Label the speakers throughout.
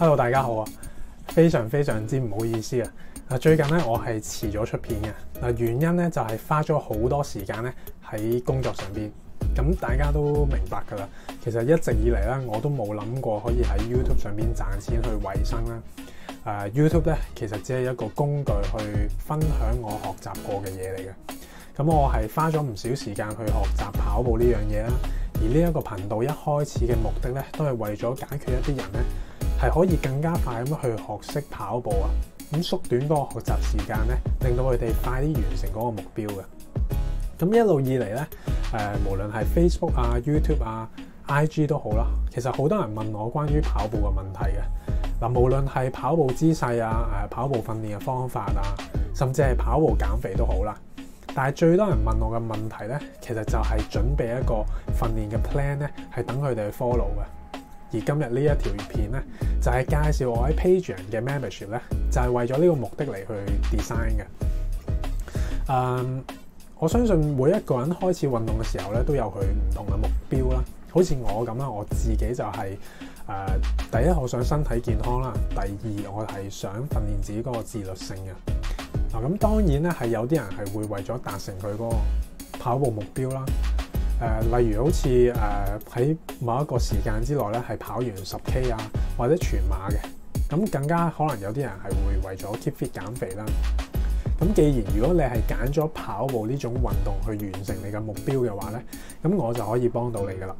Speaker 1: Hello，大家好啊！非常非常之唔好意思啊！嗱，最近咧我係遲咗出片嘅嗱，原因咧就係花咗好多時間咧喺工作上边。咁大家都明白㗎啦。其實一直以嚟咧，我都冇諗過可以喺 YouTube 上邊賺錢去維生啦。誒、uh, YouTube 咧其實只係一個工具去分享我學習過嘅嘢嚟嘅。咁我係花咗唔少時間去學習跑步呢樣嘢啦。而呢一個頻道一開始嘅目的咧，都係為咗解決一啲人咧係可以更加快咁去學識跑步啊。咁縮短嗰個學習時間咧，令到佢哋快啲完成嗰個目標嘅。咁一路以嚟咧，誒、呃、無論係 Facebook 啊、YouTube 啊、IG 都好啦，其實好多人問我關於跑步嘅問題嘅。嗱，無論係跑步姿勢啊、誒跑步訓練嘅方法啊，甚至係跑步減肥都好啦。但係最多人問我嘅問題咧，其實就係準備一個訓練嘅 plan 咧，係等佢哋去 follow 嘅。而今日呢一條片咧，就係介紹我喺 Patreon 嘅 membership 咧，就係為咗呢個目的嚟去 design 嘅。誒，我相信每一個人開始運動嘅時候咧，都有佢唔同嘅目標啦。好似我咁啦，我自己就係。誒、第一我想身體健康啦，第二我係想訓練自己嗰個自律性嘅。嗱，咁當然咧係有啲人係會為咗達成佢嗰個跑步目標啦。誒、例如好似誒喺某一個時間之內咧係跑完十 K 啊，或者全馬嘅，咁更加可能有啲人係會為咗 keep fit 減肥啦。咁既然如果你係揀咗跑步呢種運動去完成你嘅目標嘅話咧，咁我就可以幫到你噶啦。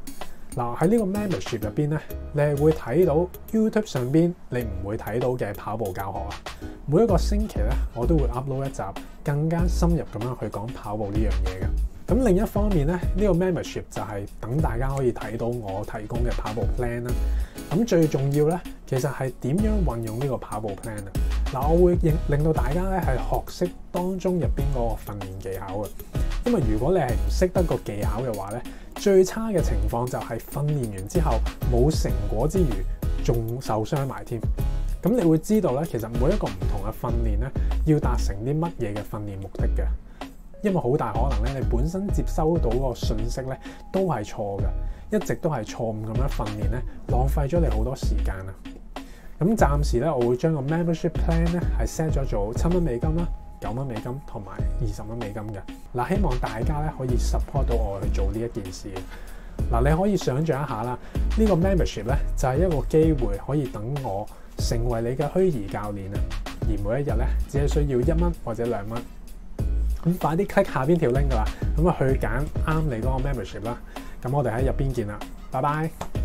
Speaker 1: 嗱，喺呢個 membership 入邊咧，你係會睇到 YouTube 上邊你唔會睇到嘅跑步教學啊。每一個星期咧，我都會 upload 一集更加深入咁樣去講跑步呢樣嘢嘅。咁另一方面咧，呢個 membership 就係等大家可以睇到我提供嘅跑步 plan 啦。咁最重要咧，其實係點樣運用呢個跑步 plan 啊？嗱，我會令令到大家咧係學識當中入邊個訓練技巧嘅。因為如果你係唔識得個技巧嘅話咧，最差嘅情況就係訓練完之後冇成果之餘，仲受傷埋添。咁你會知道咧，其實每一個唔同嘅訓練咧，要達成啲乜嘢嘅訓練目的嘅。因為好大可能咧，你本身接收到個信息咧都係錯嘅，一直都係錯誤咁樣訓練咧，浪費咗你好多時間啊。咁暫時咧，我會將個 membership plan 咧係 set 咗做七蚊美金啦。九蚊美金同埋二十蚊美金嘅嗱，希望大家咧可以 support 到我去做呢一件事嗱。你可以想象一下啦，呢個 membership 咧就係一個機會，可以等我成為你嘅虛擬教練啊。而每一日咧，只係需要一蚊或者兩蚊咁，快啲 click 下邊條 link 噶啦，咁啊去揀啱你嗰個 membership 啦。咁我哋喺入邊見啦，拜拜。